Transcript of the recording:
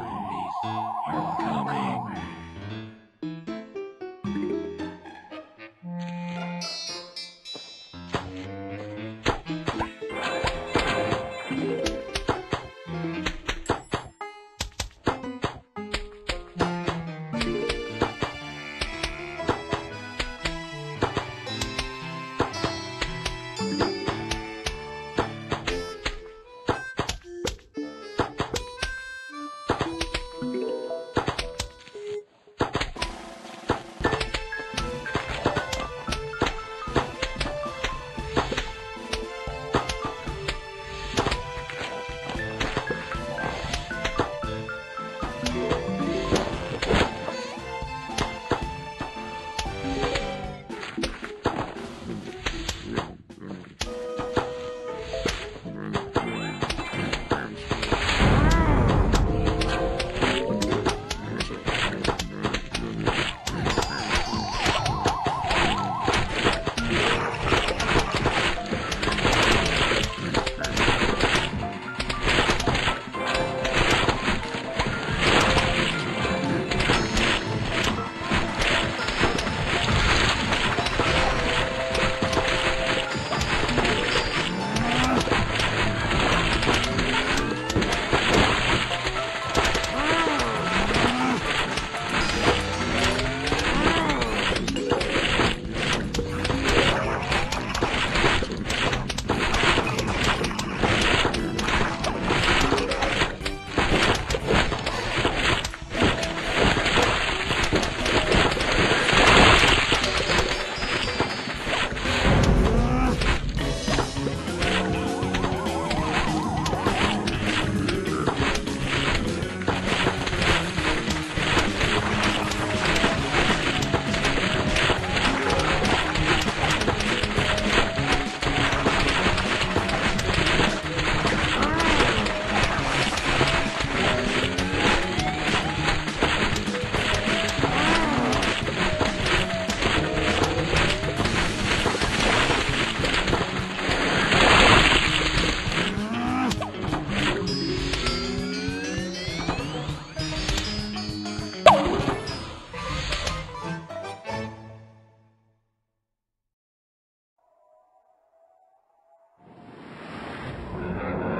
are coming. Amen.